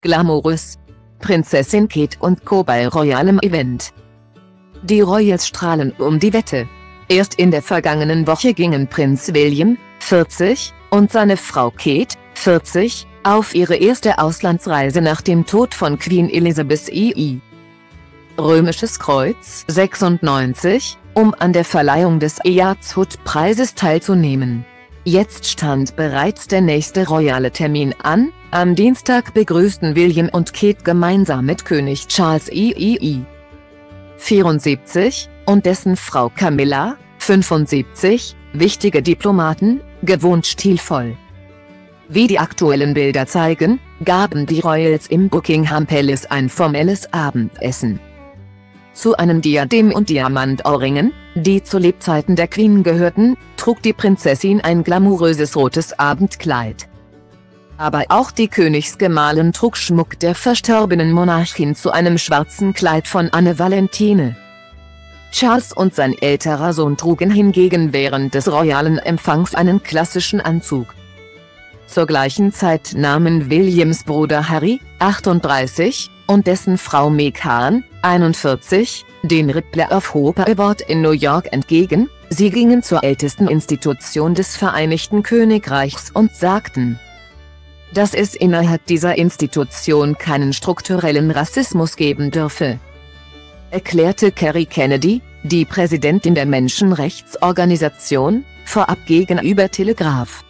Glamourös. Prinzessin Kate und Co. bei royalem Event. Die Royals strahlen um die Wette. Erst in der vergangenen Woche gingen Prinz William, 40, und seine Frau Kate, 40, auf ihre erste Auslandsreise nach dem Tod von Queen Elizabeth II. Römisches Kreuz 96, um an der Verleihung des Erzhut-Preises teilzunehmen. Jetzt stand bereits der nächste royale Termin an, am Dienstag begrüßten William und Kate gemeinsam mit König Charles III. 74, und dessen Frau Camilla, 75, wichtige Diplomaten, gewohnt stilvoll. Wie die aktuellen Bilder zeigen, gaben die Royals im Buckingham Palace ein formelles Abendessen. Zu einem Diadem und Diamantohrringen, die zu Lebzeiten der Queen gehörten, trug die Prinzessin ein glamouröses rotes Abendkleid. Aber auch die Königsgemahlin trug Schmuck der verstorbenen Monarchin zu einem schwarzen Kleid von Anne Valentine. Charles und sein älterer Sohn trugen hingegen während des royalen Empfangs einen klassischen Anzug. Zur gleichen Zeit nahmen Williams Bruder Harry, 38, und dessen Frau Meg Hahn, 41, den Rippler of Hope Award in New York entgegen, sie gingen zur ältesten Institution des Vereinigten Königreichs und sagten, dass es innerhalb dieser Institution keinen strukturellen Rassismus geben dürfe. Erklärte Kerry Kennedy, die Präsidentin der Menschenrechtsorganisation, vorab gegenüber Telegraph.